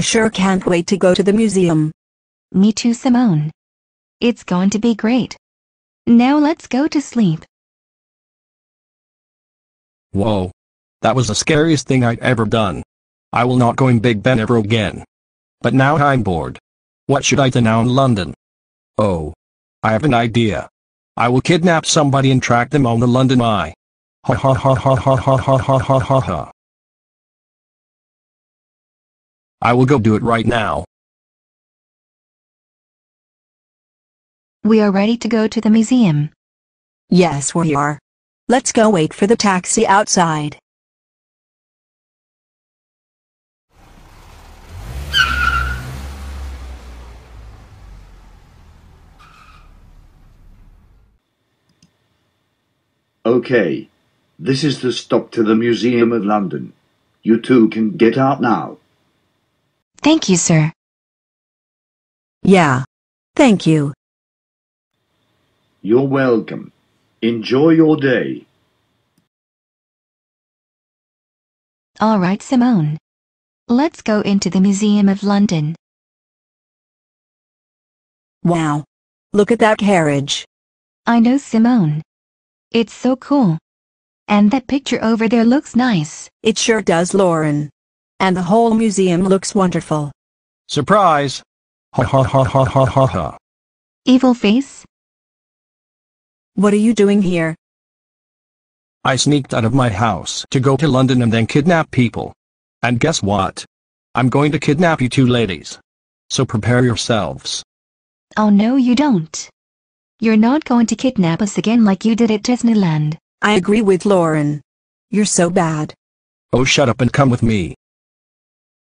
I sure can't wait to go to the museum. Me too, Simone. It's going to be great. Now let's go to sleep. Whoa. That was the scariest thing I'd ever done. I will not go in Big Ben ever again. But now I'm bored. What should I do now in London? Oh. I have an idea. I will kidnap somebody and track them on the London Eye. Ha ha ha ha ha ha ha ha ha ha ha. I will go do it right now. We are ready to go to the museum. Yes, we are. Let's go wait for the taxi outside. Okay, this is the stop to the Museum of London. You two can get out now. Thank you, sir. Yeah. Thank you. You're welcome. Enjoy your day. All right, Simone. Let's go into the Museum of London. Wow. Look at that carriage. I know, Simone. It's so cool. And that picture over there looks nice. It sure does, Lauren. And the whole museum looks wonderful. Surprise! Ha ha ha ha ha ha ha. Evil face? What are you doing here? I sneaked out of my house to go to London and then kidnap people. And guess what? I'm going to kidnap you two ladies. So prepare yourselves. Oh no, you don't. You're not going to kidnap us again like you did at Disneyland. I agree with Lauren. You're so bad. Oh shut up and come with me.